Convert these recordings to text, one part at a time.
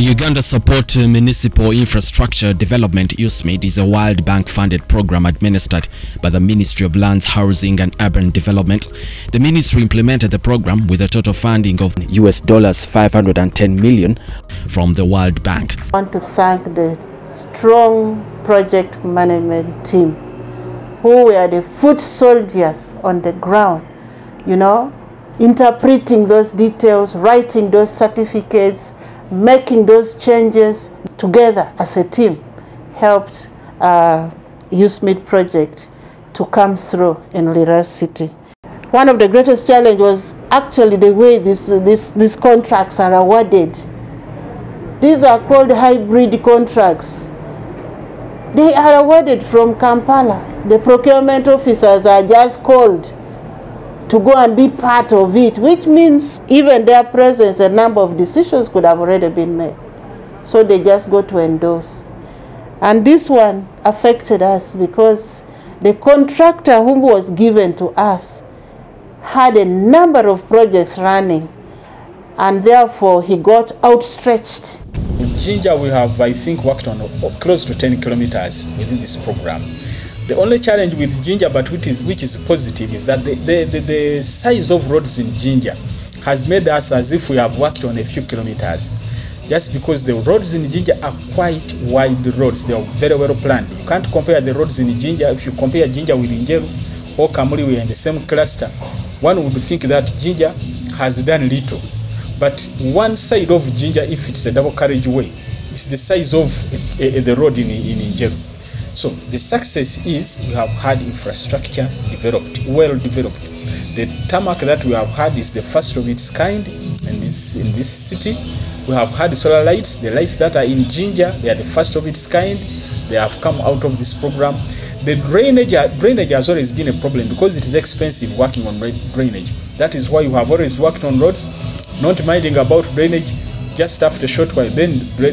The Uganda Support to Municipal Infrastructure Development USMID is a World Bank funded program administered by the Ministry of Lands, Housing and Urban Development. The ministry implemented the program with a total funding of US dollars 510 million from the World Bank. I want to thank the strong project management team who were the foot soldiers on the ground, you know, interpreting those details, writing those certificates, making those changes together as a team helped uh, USMID project to come through in Lira City. One of the greatest challenges was actually the way this, this, these contracts are awarded. These are called hybrid contracts. They are awarded from Kampala. The procurement officers are just called to go and be part of it, which means even their presence, a number of decisions could have already been made. So they just go to endorse. And this one affected us because the contractor who was given to us had a number of projects running and therefore he got outstretched. Jinja, we have, I think, worked on close to 10 kilometers within this program. The only challenge with Jinja, but which is, which is positive, is that the, the, the, the size of roads in Jinja has made us as if we have worked on a few kilometers. Just because the roads in Jinja are quite wide roads, they are very well planned. You can't compare the roads in Jinja. If you compare Jinja with Njeru or Kamuli, we are in the same cluster. One would think that Jinja has done little. But one side of Jinja, if it's a double carriageway, is the size of a, a, the road in, in Njeru. So the success is we have had infrastructure developed, well developed. The tarmac that we have had is the first of its kind in this in this city. We have had solar lights. The lights that are in Jinja, they are the first of its kind. They have come out of this program. The drainage, drainage has always been a problem because it is expensive working on drainage. That is why you have always worked on roads, not minding about drainage just after short while, then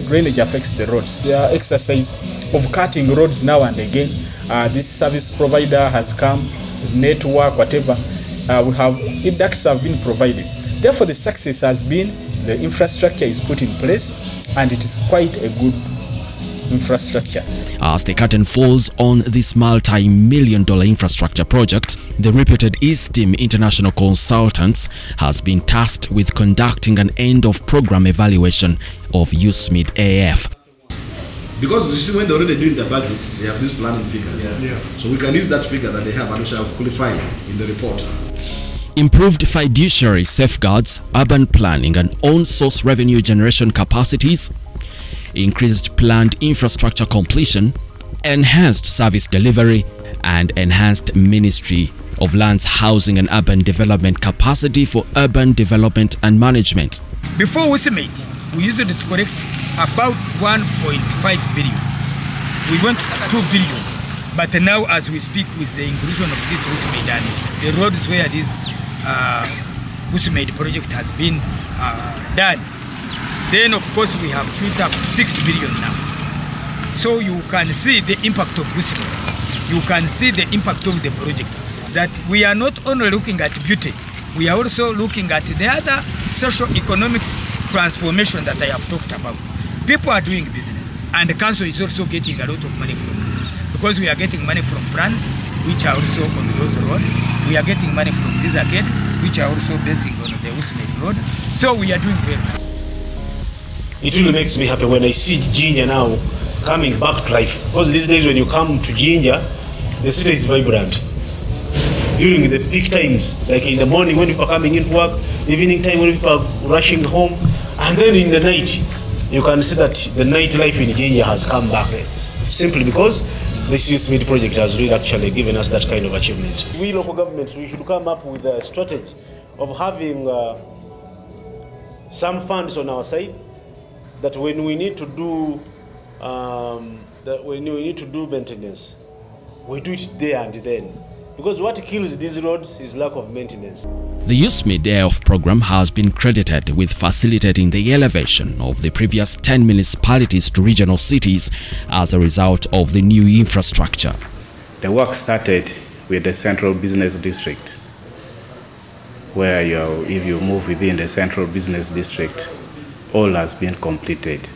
drainage affects the roads. The exercise of cutting roads now and again. Uh, this service provider has come, network, whatever. Uh, we have ducts have been provided. Therefore, the success has been the infrastructure is put in place, and it is quite a good infrastructure. As the curtain falls on this multi-million dollar infrastructure project, the reputed ESTEEM International Consultants has been tasked with conducting an end-of-program evaluation of USMID AF. Because you see, when they're already doing the budgets, they have these planning figures. Yeah. Yeah. So we can use that figure that they have and we shall qualify in the report. Improved fiduciary safeguards, urban planning and own-source revenue generation capacities increased planned infrastructure completion, enhanced service delivery, and enhanced Ministry of Lands, Housing and Urban Development capacity for urban development and management. Before we submit, we used to collect about 1.5 billion. We went to 2 billion. But now, as we speak, with the inclusion of this USMID and the roads where this uh, USMID project has been uh, done, then of course we have shoot up to 6 billion now. So you can see the impact of Gusimo. You can see the impact of the project. That we are not only looking at beauty, we are also looking at the other social economic transformation that I have talked about. People are doing business and the council is also getting a lot of money from this because we are getting money from brands which are also on those roads. We are getting money from these arcades which are also basing on the USMID roads. So we are doing well. It really makes me happy when I see Jinja now coming back to life. Because these days when you come to Jinja, the city is vibrant. During the peak times, like in the morning when people are coming into work, evening time when people are rushing home, and then in the night, you can see that the nightlife in Jinja has come back. Simply because this Youth Meet project has really actually given us that kind of achievement. We local governments, we should come up with a strategy of having uh, some funds on our side that when we need to do um, that when we need to do maintenance, we do it there and then. Because what kills these roads is lack of maintenance. The USMID AF program has been credited with facilitating the elevation of the previous 10 municipalities to regional cities as a result of the new infrastructure. The work started with the Central Business District, where you, if you move within the Central Business District, all has been completed.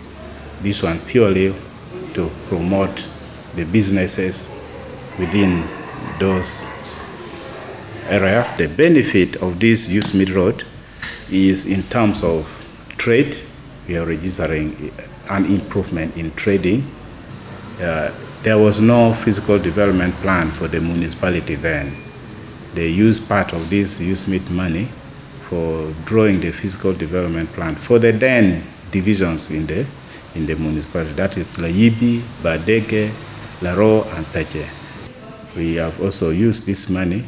This one purely to promote the businesses within those area. The benefit of this USMID Road is in terms of trade. We are registering an improvement in trading. Uh, there was no physical development plan for the municipality then. They used part of this USMID money for drawing the physical development plan for the then divisions in the in the municipality. That is Layibi, Bardege, Laroo, and Pece. We have also used this money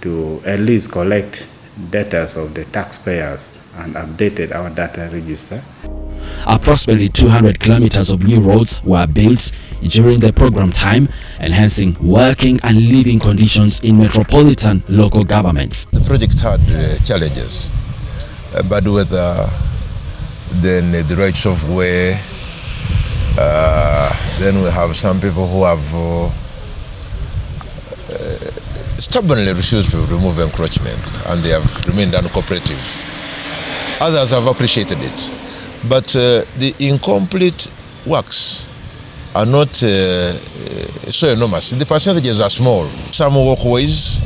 to at least collect data of the taxpayers and updated our data register. Approximately 200 kilometers of new roads were built during the program time, enhancing working and living conditions in metropolitan local governments. The project had uh, challenges, uh, bad weather, then uh, the rights of way. Uh, then we have some people who have uh, uh, stubbornly refused to remove encroachment and they have remained uncooperative. Others have appreciated it. But uh, the incomplete works are not uh, uh, so enormous. The percentages are small. Some walkways,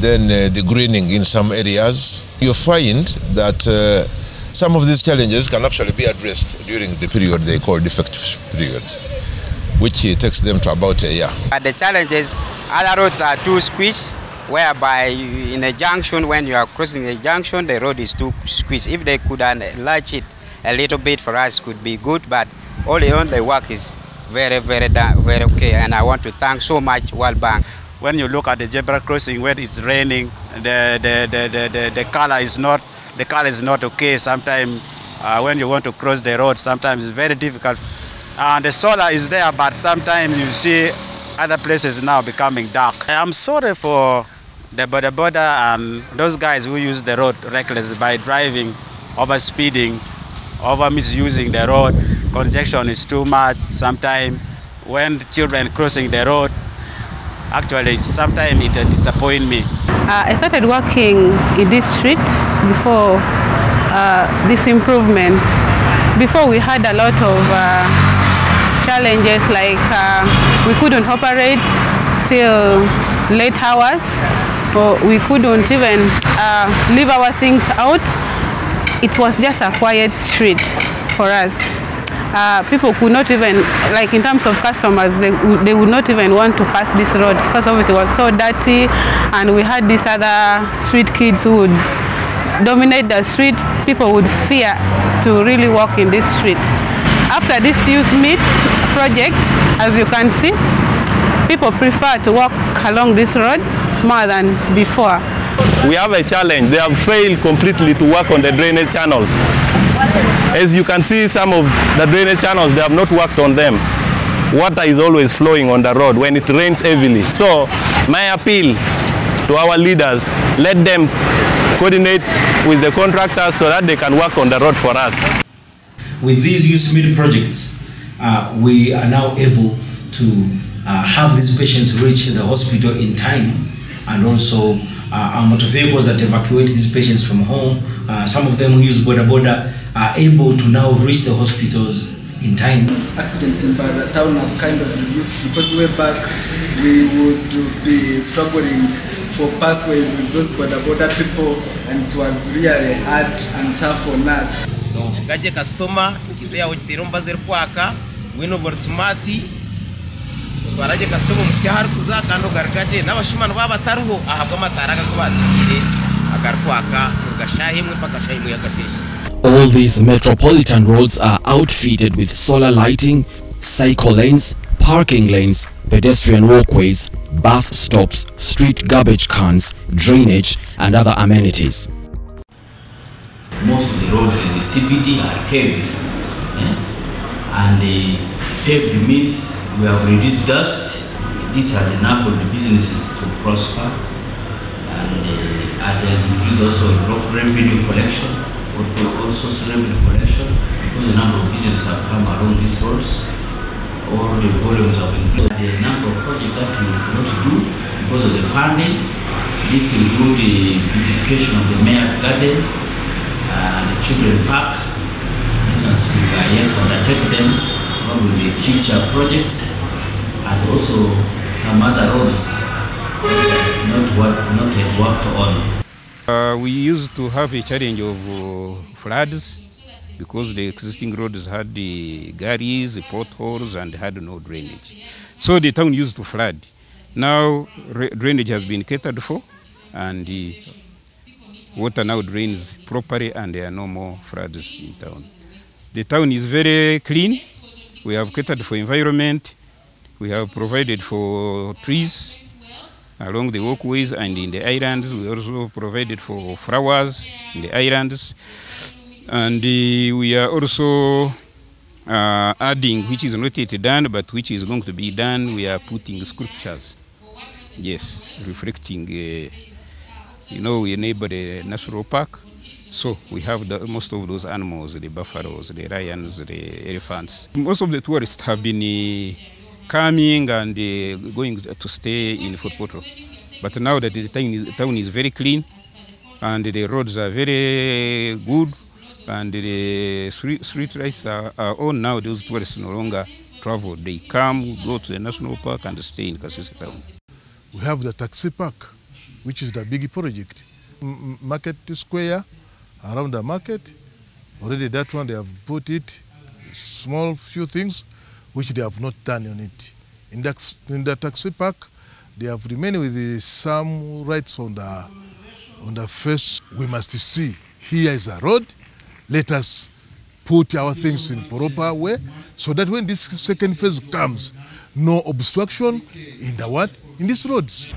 then uh, the greening in some areas. You find that uh, some of these challenges can actually be addressed during the period they call defective period, which takes them to about a year. But the challenges, other roads are too squeezed, whereby in a junction, when you are crossing the junction, the road is too squeezed. If they could enlarge it a little bit for us, could be good. But all in all, the work is very, very, very okay. And I want to thank so much World Bank. when you look at the zebra crossing when it's raining the the, the, the, the, the color is not the color is not okay sometimes uh, when you want to cross the road sometimes it's very difficult and the solar is there but sometimes you see other places now becoming dark i'm sorry for the border border and those guys who use the road reckless by driving over speeding over misusing the road congestion is too much sometimes when children crossing the road actually sometimes it disappoint me Uh, I started working in this street before uh, this improvement. Before we had a lot of uh, challenges like uh, we couldn't operate till late hours or we couldn't even uh, leave our things out. It was just a quiet street for us. Uh, people could not even, like in terms of customers, they, would- they would not even want to pass this road. First of all, it was so dirty, and we had these other street kids who would dominate the street. People would fear to really walk in this street. After this youth meet project, as you can see, people prefer to walk along this road more than before. We have a challenge. They have failed completely to work on the drainage channels. As you can see, some of the drainage channels, they have not worked on them. Water is always flowing on the road when it rains heavily. So my appeal to our leaders, let them coordinate with the contractors so that they can work on the road for us. With these USMID projects, uh, we are now able to uh, have these patients reach the hospital in time and also uh, our motor vehicles that evacuate these patients from home, uh, some of them who use border border are able to now reach the hospitals in time. accidents in Bara town have kind of reduced because way back we would be struggling for pathways with those border border people and it was really hard and tough on us. novugaje kasitoma nikithia uchitira omubazi rikwaka wino bori simati otwaraje kasitoma musiha hari kuza kandi ogarigate n'abashumani baba batariho ahabwa amatara agakubatire agarikwaka ugashaha imwe paka shaha imwe yagasheshi All these metropolitan roads are outfitted with solar lighting, cycle lanes, parking lanes, pedestrian walkways, bus stops, street garbage cans, drainage, and other amenities. most of the roads in the CBD are paved. eh? And the paved means we have reduced dust. This has enabled the businesses to prosper and uh, has increased also revenue collection, also revenue collection because the number of businesses have come along these roads. All the volumes have increased. The number of projects that we want to do because of the funding, this include the beautification of the mayor's garden, uh, the children park. instance, we are yet to undertake them, be future projects, and also some other roads not, what, not yet worked on. Uh, we used to have a challenge of uh, floods because the existing roads had the gullies, the potholes, and had no drainage. So the town used to flood. Now drainage has been catered for, and the water now drains properly, and there are no more floods in town. The town is very clean. We have catered for environment. We have provided for trees along the walkways and in the islands. We also provided for flowers in the islands. And uh, we are also uh, adding, which is not yet done, but which is going to be done, we are putting sculptures. Yes, reflecting, uh, you know, we neighbor the national park. So we have the, most of those animals, the buffaloes, the lions, the elephants. Most of the tourists have been uh, coming and uh, going to stay in Fort Potro. But now that the town is, town is very clean and the roads are very good and the street, street lights are, are on now, those tourists no longer travel. They come, go to the national park and stay in Kasese town. We have the taxi park, which is the big project. M- market square, around the market, already that one they have put it, small few things which they have not done on it. In the, in the taxi park, they have remained with the, some rights on the on the first. We must see here is a road. Let us put our things in proper way, so that when this second phase comes, no obstruction in the what in these roads.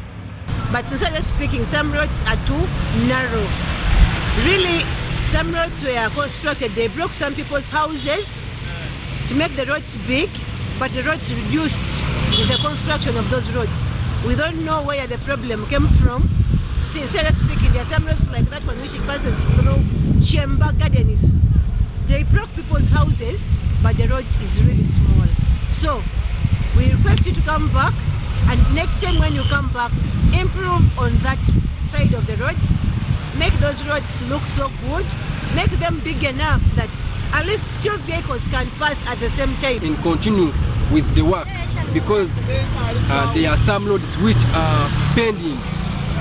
But sincerely speaking, some roads are too narrow. Really, some roads were constructed, they broke some people's houses to make the roads big, but the roads reduced with the construction of those roads. We don't know where the problem came from. Sincerely speaking, there are some roads like that one which passes through Chamber Gardens. They broke people's houses, but the road is really small. So, we request you to come back, and next time when you come back, improve on that side of the roads. Make those roads look so good. Make them big enough that at least two vehicles can pass at the same time. and continue with the work because uh, there are some roads which are pending.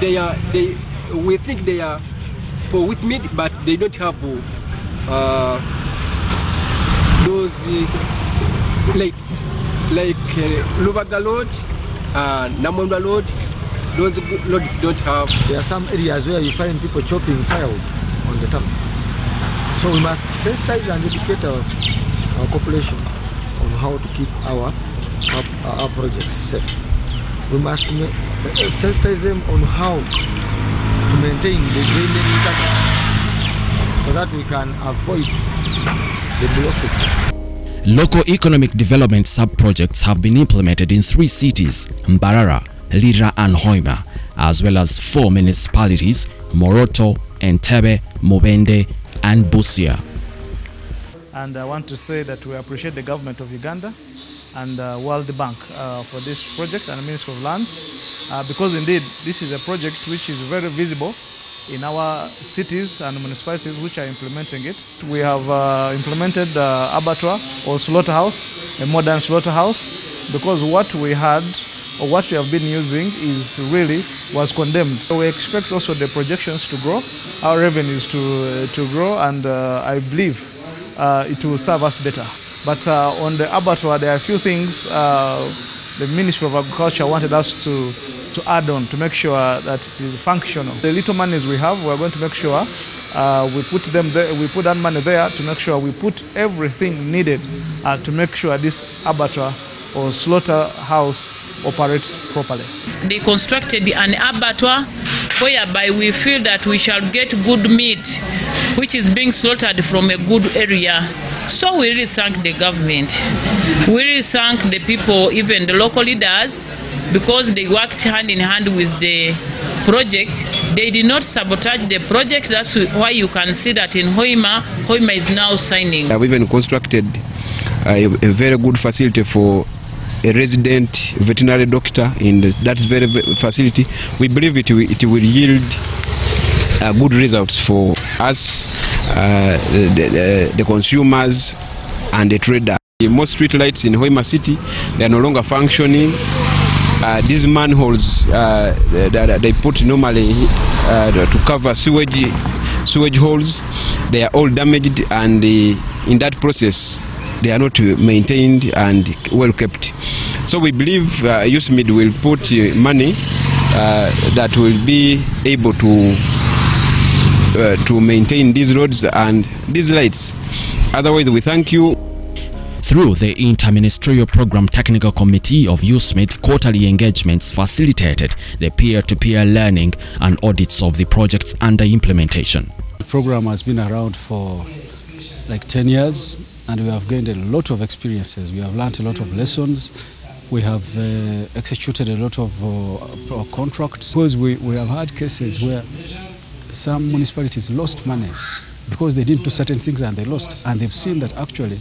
They are they we think they are for USMID, but they don't have uh, those uh, like uh, Lubaga Road, uh, Namonda Road. Those roads don't have. There are some areas where you find people chopping firewood on the town. So we must sensitize and educate our, our population on how to keep our, our, our projects safe. We must uh, sensitize them on how to maintain the drainage intact so that we can avoid the blockages. Local economic development sub-projects have been implemented in three cities, Mbarara, Lira and Hoima, as well as four municipalities, Moroto, Entebbe, Mubende and Busia. And I want to say that we appreciate the government of Uganda and uh, World Bank uh, for this project and the Ministry of Lands uh, because indeed this is a project which is very visible in our cities and municipalities which are implementing it. We have uh, implemented the abattoir or slaughterhouse, a modern slaughterhouse, because what we had or what we have been using is really was condemned. So we expect also the projections to grow, our revenues to, uh, to grow, and uh, I believe uh, it will serve us better. But uh, on the abattoir, there are a few things uh, the Ministry of Agriculture wanted us to, to add on to make sure that it is functional. The little monies we have, we're going to make sure uh, we put them there, we put that money there to make sure we put everything needed uh, to make sure this abattoir or slaughterhouse operates properly. They constructed an abattoir whereby we feel that we shall get good meat which is being slaughtered from a good area. So we really thank the government. We really thank the people, even the local leaders, because they worked hand in hand with the project. They did not sabotage the project. That's why you can see that in Hoima, Hoima is now signing. I've even constructed a, a very good facility for a resident veterinary doctor in the, that very facility. We believe it will, it will yield uh, good results for us uh, the, the, the consumers and the trader. Most street lights in Hoima City, they are no longer functioning. Uh, these manholes uh, that they put normally uh, to cover sewage sewage holes, they are all damaged, and uh, in that process, they are not maintained and well kept. So we believe uh, USMID will put uh, money uh, that will be able to uh, to maintain these roads and these lights. Otherwise, we thank you. Through the Interministerial Program Technical Committee of USMID, quarterly engagements facilitated the peer-to-peer learning and audits of the projects under implementation. The program has been around for like 10 years and we have gained a lot of experiences. We have learned a lot of lessons. We have uh, executed a lot of uh, contracts. Because we, we have had cases where some municipalities lost money because they didn't do certain things and they lost. And they've seen that actually,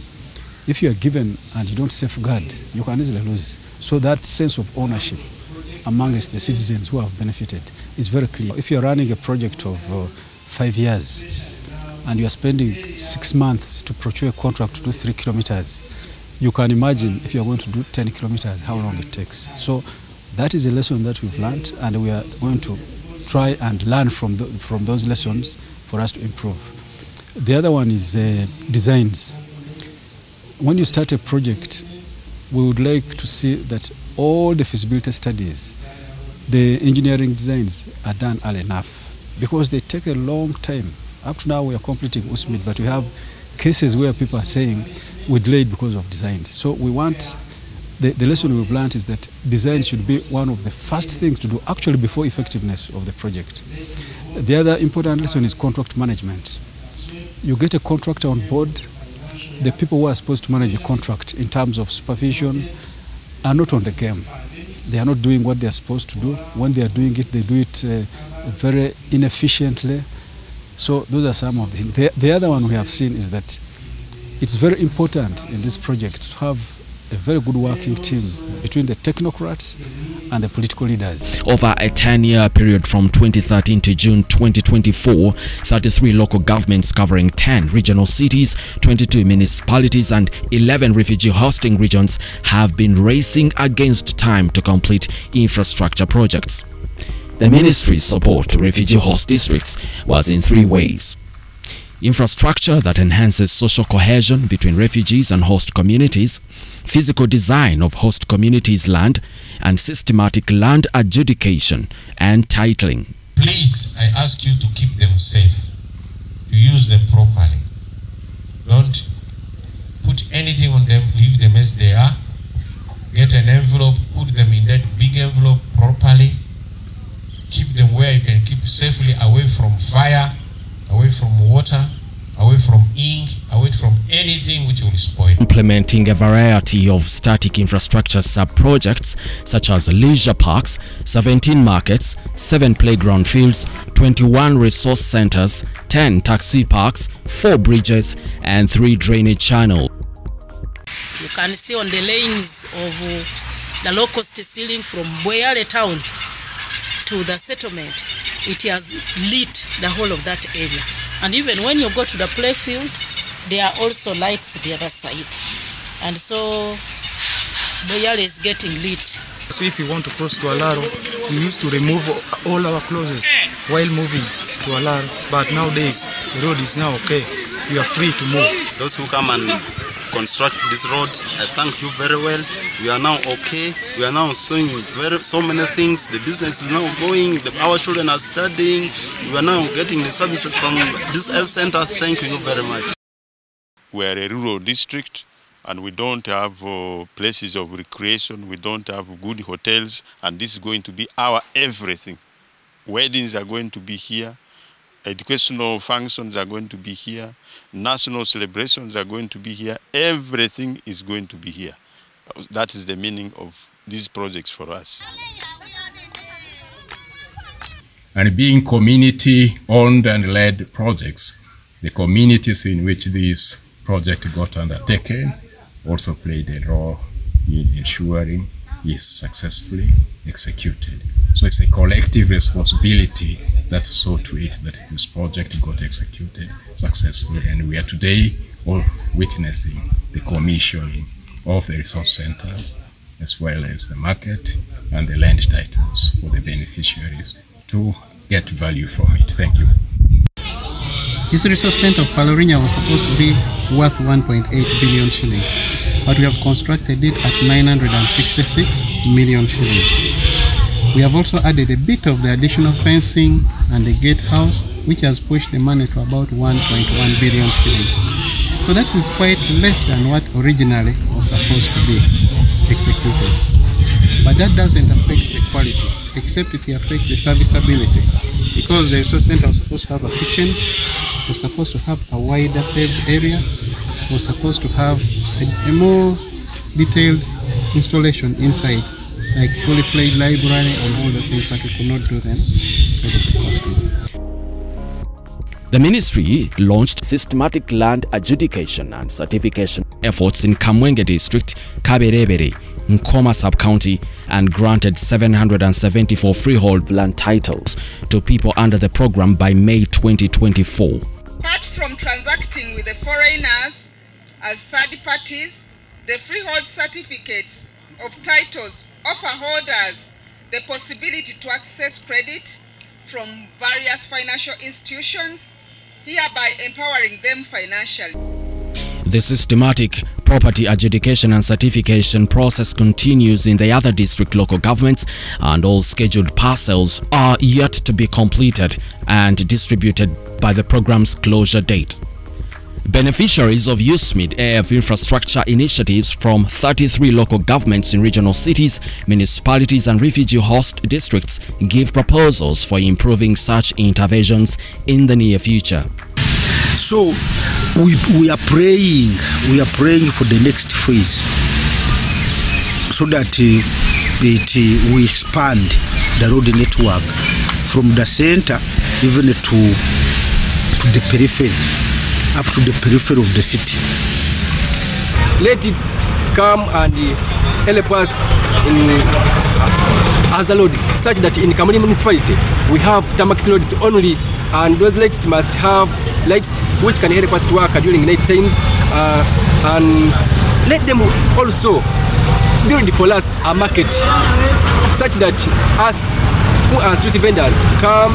if you are given and you don't safeguard, you can easily lose. So that sense of ownership amongst the citizens who have benefited is very clear. If you're running a project of uh, five years and you are spending six months to procure a contract to do three kilometers, you can imagine if you are going to do 10 kilometers, how long it takes. So that is a lesson that we've learned and we are going to try and learn from, the, from those lessons for us to improve. The other one is uh, designs. When you start a project, we would like to see that all the feasibility studies, the engineering designs are done early enough because they take a long time. Up to now we are completing USMID, but we have cases where people are saying we delayed because of designs. So we want, the, the lesson we've learned is that design should be one of the first things to do actually before effectiveness of the project. The other important lesson is contract management. You get a contractor on board, the people who are supposed to manage a contract in terms of supervision are not on the game. They are not doing what they are supposed to do. When they are doing it, they do it uh, very inefficiently. So those are some of the things. The, the other one we have seen is that it's very important in this project to have a very good working team between the technocrats and the political leaders. Over a 10-year period from 2013 to June 2024, 33 local governments covering 10 regional cities, 22 municipalities and 11 refugee hosting regions have been racing against time to complete infrastructure projects. The ministry's support to refugee host districts was in three ways infrastructure that enhances social cohesion between refugees and host communities, physical design of host communities' land, and systematic land adjudication and titling. Please, I ask you to keep them safe. You use them properly. Don't put anything on them, leave them as they are. Get an envelope, put them in that big envelope properly. Keep them where you can keep safely away from fire, away from water, away from ink, away from anything which will spoil. Implementing a variety of static infrastructure sub-projects such as leisure parks, 17 markets, 7 playground fields, 21 resource centers, 10 taxi parks, 4 bridges and 3 drainage channels. You can see on the lanes of the low cost ceiling from Bweyale town to the settlement, it has lit the whole of that area. And even when you go to the playfield, there are also lights the other side. And so Boyale is getting lit. So if you want to cross to Alaro, we used to remove all our clothes while moving to Alaro. But nowadays, the road is now okay. We are free to move. Those who come and construct this road, I thank you very well. We are now okay. We are now seeing very so many things. The business is now going. The, our children are studying. We are now getting the services from this health center. Thank you very much. We are a rural district and we don't have uh, places of recreation. We don't have good hotels and this is going to be our everything. Weddings are going to be here. Educational functions are going to be here. National celebrations are going to be here. Everything is going to be here. That is the meaning of these projects for us. And being community owned and led projects, the communities in which these project got undertaken also played a role in ensuring is successfully executed. So it's a collective responsibility that saw to it that this project got executed successfully. And we are today all witnessing the commissioning of the resource centers as well as the market and the land titles for the beneficiaries to get value from it. Thank you. This resource center of Palorinya was supposed to be worth 1.8 billion shillings, but we have constructed it at 966 million shillings. We have also added a bit of the additional fencing and the gatehouse, which has pushed the money to about 1.1 billion shillings. So that is quite less than what originally was supposed to be executed. But that doesn't affect the quality, except it affects the serviceability. Because the resource center was supposed to have a kitchen, was supposed to have a wider paved area, was supposed to have a, a more detailed installation inside, like fully fledged library and all the things, but we could not do them because of the costing. The ministry launched systematic land adjudication and certification efforts in Kamwenge district, Kaberebere, Nkoma sub-county and granted 774 freehold land titles to people under the program by May 2024. Apart from transacting with the foreigners as third parties, the freehold certificates of titles offer holders the possibility to access credit from various financial institutions, hereby empowering them financially. The systematic property adjudication and certification process continues in the other district local governments and all scheduled parcels are yet to be completed and distributed by the program's closure date. Beneficiaries of USMID AF infrastructure initiatives from 33 local governments in regional cities, municipalities and refugee host districts give proposals for improving such interventions in the near future. So we, we are praying, we are praying for the next phase so that uh, it, uh, we expand the road network from the center even to, to the periphery, up to the periphery of the city. Let it come and help us in other roads such that in Kamuli municipality we have tarmac roads only and those lights must have lights which can help us to work during night time uh, and let them also build for us a market such that us who are street vendors come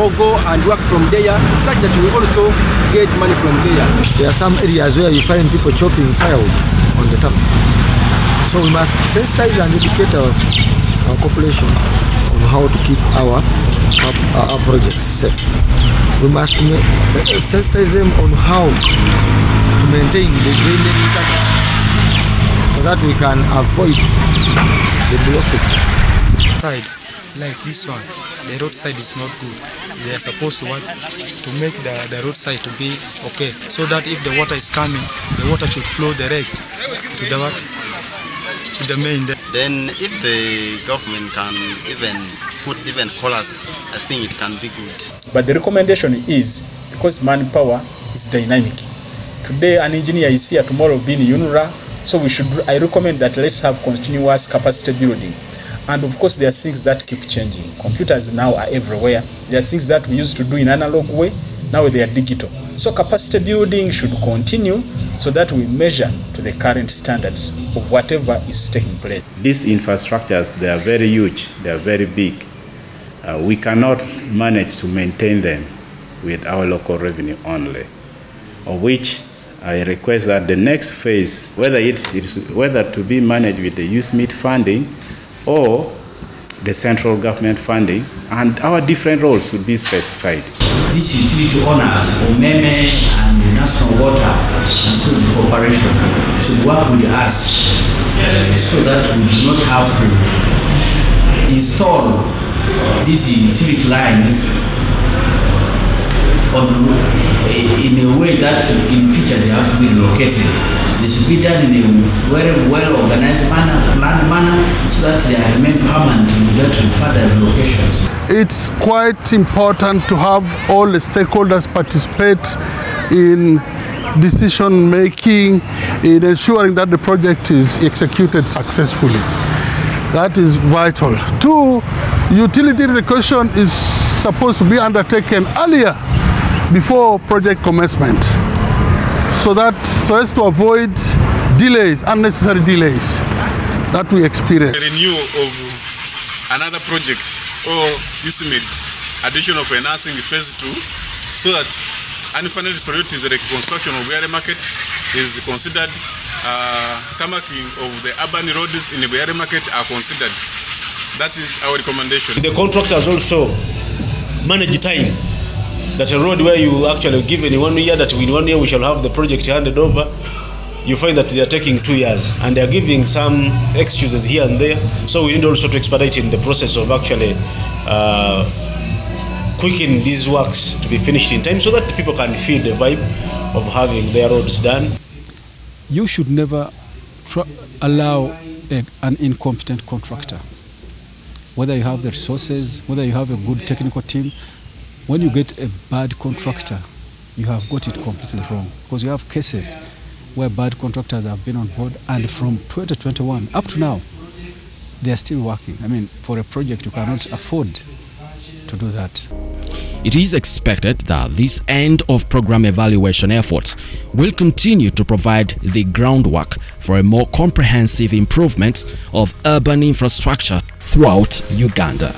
or go and work from there such that we also get money from there. There are some areas where you find people chopping firewood on the top. So we must sensitize and educate our, our population on how to keep our, our, our projects safe. We must uh, sensitize them on how to maintain the drainage intact so that we can avoid the blockages. Side, like this one, the roadside is not good. They are supposed to what? To make the, the roadside to be okay, so that if the water is coming, the water should flow direct to the? To the main. Then if the government can even put even collars, I think it can be good. But the recommendation is because manpower is dynamic. Today an engineer is here, tomorrow being a UNRA. So we should I recommend that let's have continuous capacity building. And of course there are things that keep changing. Computers now are everywhere. There are things that we used to do in analog way, now they are digital. So capacity building should continue so that we measure to the current standards of whatever is taking place. These infrastructures, they are very huge, they are very big. Uh, we cannot manage to maintain them with our local revenue only, of which I request that the next phase, whether it's, it's whether to be managed with the USMIT funding or the central government funding, and our different roles should be specified. These utility owners, Umeme and the National Water and Sewage Corporation, should work with us uh, so that we do not have to install these utility lines on, eh, in a way that in future they have to be located. They should be done in a very well organized manner, planned manner, so that they remain permanent without further locations. It's quite important to have all the stakeholders participate in decision making, in ensuring that the project is executed successfully. That is vital. Two, utility relocation is supposed to be undertaken earlier before project commencement so that so as to avoid delays, unnecessary delays that we experience. The renewal of another project or USMID addition of financing phase two so that unfunded priorities like construction of Buyare market is considered uh, tamaking of the urban roads in the Buyare market are considered. That is our recommendation. The contractors also manage time that a road where you actually give in one year that in one year we shall have the project handed over. You find that they are taking two years and they are giving some excuses here and there. So we need also to expedite in the process of actually uh, quicken these works to be finished in time so that people can feel the vibe of having their roads done. You should never allow a, an incompetent contractor, whether you have the resources, whether you have a good technical team. When you get a bad contractor, you have got it completely wrong because you have cases where bad contractors have been on board and from 2021 up to now, they are still working. I mean, for a project, you cannot afford to do that. It is expected that this end of program evaluation efforts will continue to provide the groundwork for a more comprehensive improvement of urban infrastructure throughout Uganda.